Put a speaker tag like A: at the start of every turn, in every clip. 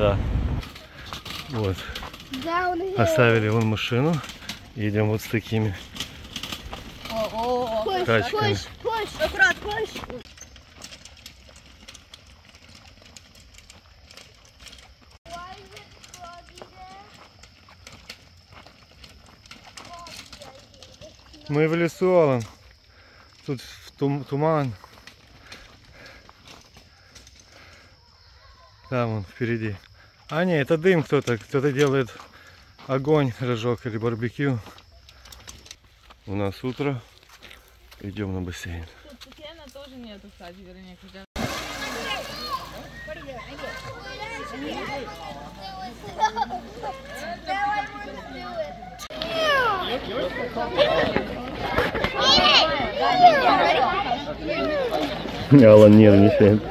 A: Да. Вот.
B: Downhill.
A: Оставили вон машину. Едем вот с такими
C: О,
B: Push,
A: тачками.
B: push, push.
C: Аккурат,
B: there?
A: Мы в лесу, Алан. Тут в тум- туман. Там он впереди. А не, это дым кто-то. Кто-то делает огонь, рожок или барбекю. У нас утро. Идем на бассейн.
C: Тут Фена тоже нету, кстати, вернее.
A: Алан нервничает.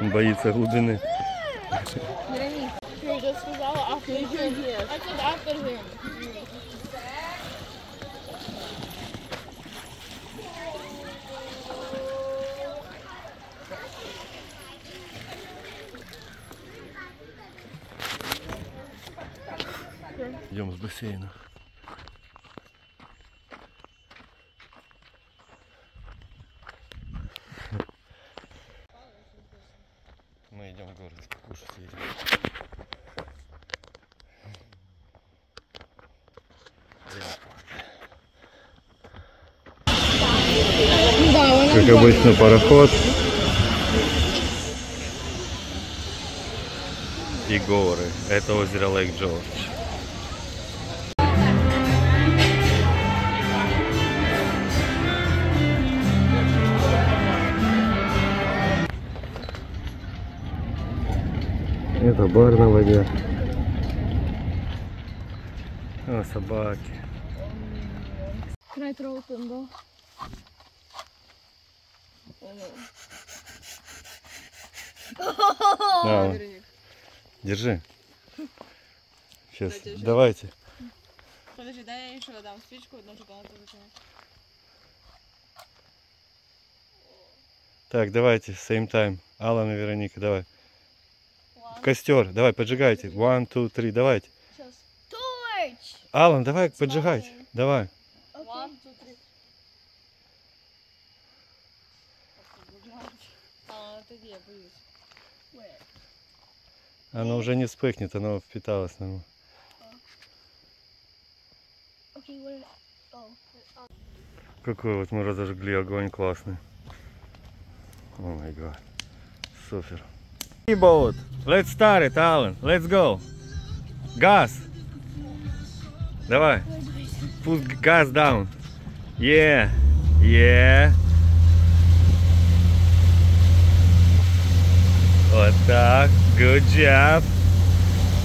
A: Он боится глубины. С бассейна. Мы идем в город покушать едем. Как обычно пароход. И горы. Это озеро Лейк Джордж. Это бар на воде. О, собаки.
B: Can I throw?
A: Да, вот. держи. Сейчас, давайте.
C: Подожди, дай я еще дам спичку, одну шоколадку зачем.
A: Так, давайте, same time. Алан и Вероника, давай. Костер, давай, поджигайте. One, two, three, давайте. Алан, давай, поджигайте. Давай.
C: А, отойди, я боюсь.
A: Оно уже не вспыхнет, оно впиталось. Ну.
B: Okay, what? Oh.
A: Какой вот мы разожгли огонь классный. О май гад. Супер. Boat. Let's start it, Alan. Let's go. Gas. Давай. Put gas down. Yeah. Yeah. Вот так. Good job.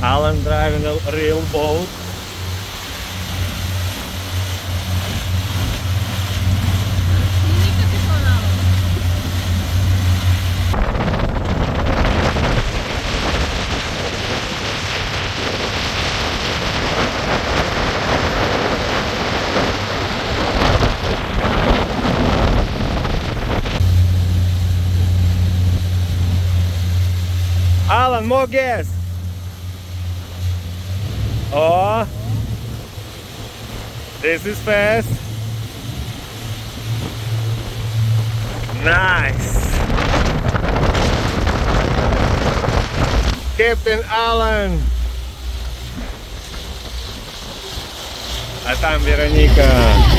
A: Alan driving a real boat. more gas. Oh. This is fast. Nice. Captain Alan. А там Вероника.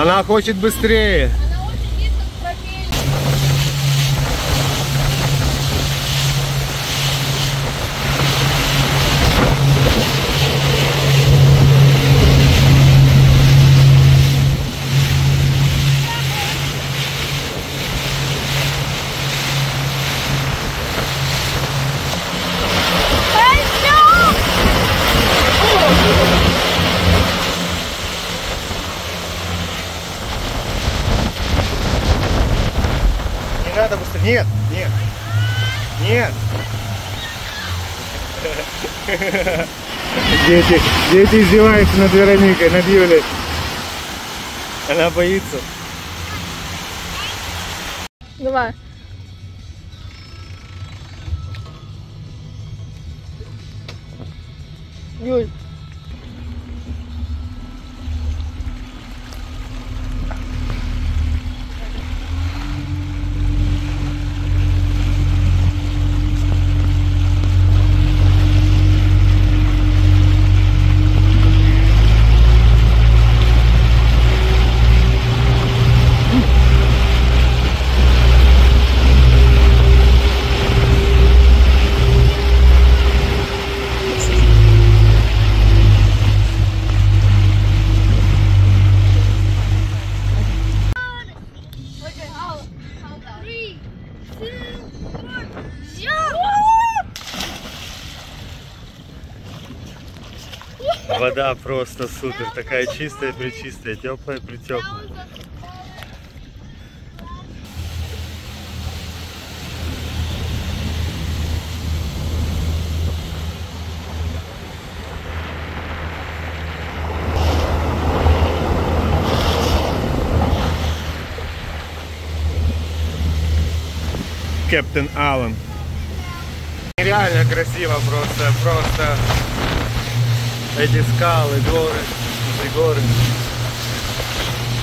B: Она
A: хочет быстрее. Нет, нет. Нет. Дети, дети издеваются над Вероникой, над Юлей. Она боится.
B: Давай. Юль.
A: Вода просто супер, такая чистая, причистая, теплая, притеплая. Кэптен Аллен. Нереально красиво просто, просто эти скалы, горы, эти горы.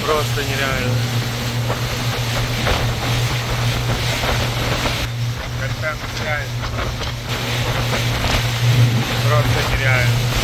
A: Просто нереально. Картан Просто нереально.